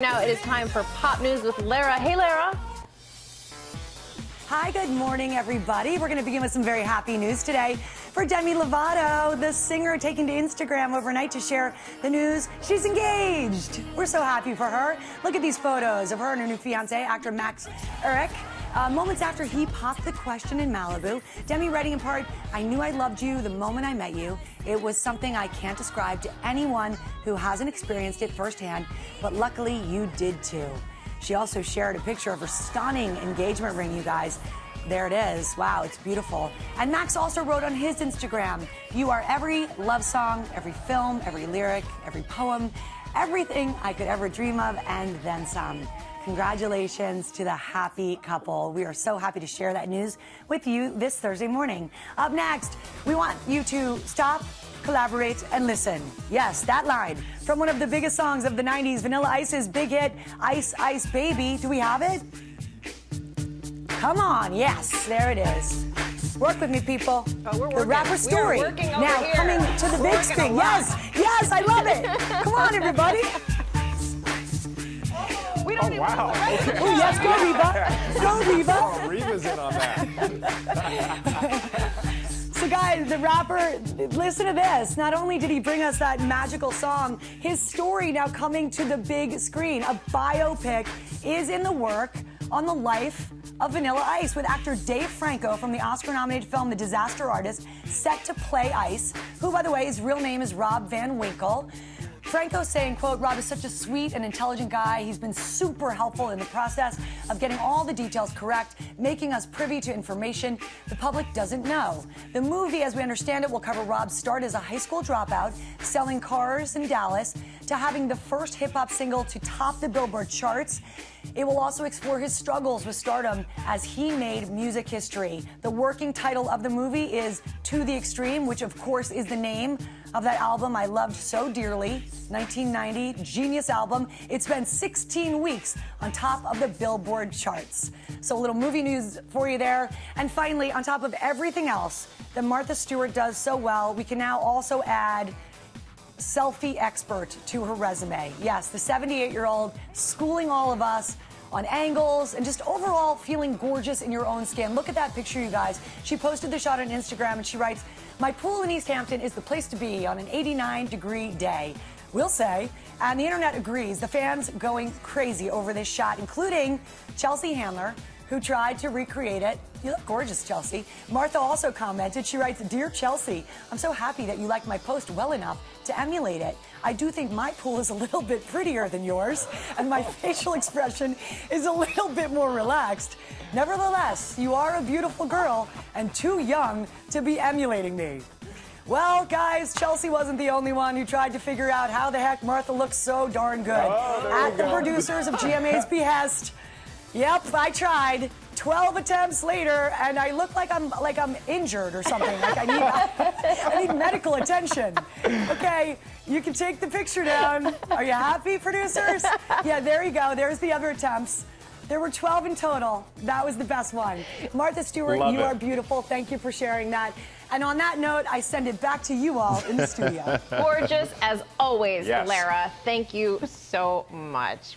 Now it is time for pop news with Lara. Hey, Lara. Hi, good morning, everybody. We're going to begin with some very happy news today for Demi Lovato, the singer taking to Instagram overnight to share the news she's engaged. We're so happy for her. Look at these photos of her and her new fiance, actor Max Ehrich. Uh, moments after he popped the question in Malibu, Demi writing in part, I knew I loved you the moment I met you. It was something I can't describe to anyone who hasn't experienced it firsthand, but luckily you did too. She also shared a picture of her stunning engagement ring, you guys. There it is. Wow, it's beautiful. And Max also wrote on his Instagram, You are every love song, every film, every lyric, every poem, everything I could ever dream of, and then some. Congratulations to the happy couple. We are so happy to share that news with you this Thursday morning. Up next, we want you to stop, collaborate, and listen. Yes, that line from one of the biggest songs of the 90s, Vanilla Ice's big hit, Ice Ice Baby. Do we have it? Come on, yes, there it is. Work with me, people. Oh, the rapper story. now here. coming to the we're big screen. Yes, yes, I love it. Come on, everybody. Oh, wow. Okay. Oh, yes, go Reba. Go Reba. Oh, Reba's in on that. So, guys, the rapper, listen to this. Not only did he bring us that magical song, his story now coming to the big screen. A biopic is in the work on the life of Vanilla Ice with actor Dave Franco from the Oscar nominated film The Disaster Artist set to play Ice, who, by the way, his real name is Rob Van Winkle. Franco saying, quote, Rob is such a sweet and intelligent guy. He's been super helpful in the process of getting all the details correct, making us privy to information the public doesn't know. The movie, as we understand it, will cover Rob's start as a high school dropout, selling cars in Dallas, to having the first hip hop single to top the Billboard charts. It will also explore his struggles with stardom as he made music history. The working title of the movie is To the Extreme, which of course is the name of that album I loved so dearly, 1990, genius album. It spent 16 weeks on top of the Billboard charts. So a little movie news for you there. And finally, on top of everything else that Martha Stewart does so well, we can now also add selfie expert to her resume. Yes, the 78 year old schooling all of us on angles and just overall feeling gorgeous in your own skin. Look at that picture, you guys. She posted the shot on Instagram and she writes, My pool in East Hampton is the place to be on an 89 degree day. We'll say. And the internet agrees. The fans going crazy over this shot, including Chelsea Handler, who tried to recreate it. You look gorgeous, Chelsea. Martha also commented. She writes, Dear Chelsea, I'm so happy that you liked my post well enough to emulate it. I do think my pool is a little bit prettier than yours, and my facial expression is a little bit more relaxed. Nevertheless, you are a beautiful girl and too young to be emulating me. Well, guys, Chelsea wasn't the only one who tried to figure out how the heck Martha looks so darn good. Oh, At the go. producers of GMA's behest, Yep, I tried. 12 attempts later, and I look like I'm like I'm injured or something. Like I need I need medical attention. Okay, you can take the picture down. Are you happy, producers? Yeah, there you go. There's the other attempts. There were 12 in total. That was the best one. Martha Stewart, Love you it. are beautiful. Thank you for sharing that. And on that note, I send it back to you all in the studio. Gorgeous as always, Yes. Lara. Thank you so much.